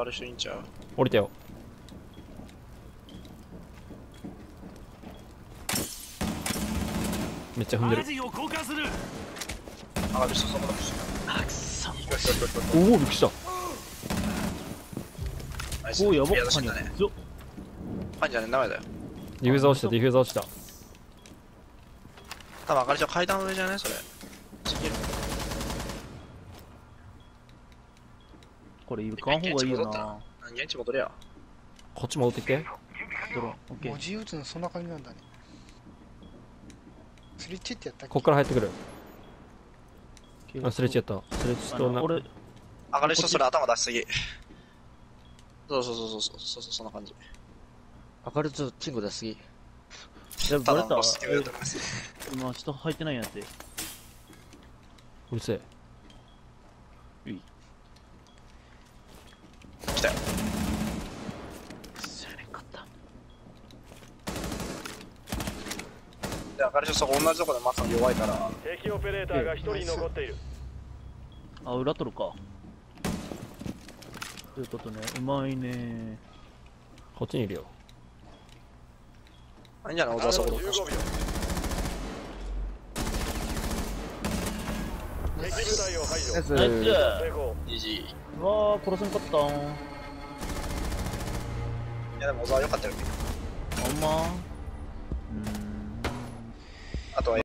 ある人いいんちゃう。降りたよ。めっちゃ踏んでる。ジを交換する。上がる人そこだあくそ。おおびっくりした。おおやばっパンじゃね。え名前だよ。ディフューザー落ちたディフューザー落ちた。多分あかりちゃん階段上じゃない？それ次るこれ行かん方がいいよな。何現地戻れや？こっち戻ってきて。ドローンオッケー。文字打つのそんな感じなんだね。スリッチってやったっけ？こっから入ってくる。警あスレッチやった。スレッチあと俺上がる人それ頭出しすぎ。そうそうそうそうそうそうそうそんな感じ。明るとチンコ出しすぎ。やバレたただのロスティブだと思います。今人入ってないんやって。うるせえ。来たよ知らねんかったで上がる人そこ同じとこで待つの弱いから敵オペレーターが一人残っているあ裏取るかということねうまいねこっちにいるよあいいんじゃない小沢そこ15秒敵部隊を排除ナイスナイス成功 GG うわー殺せんかったんいやでも小沢良かったよほんまうんあとは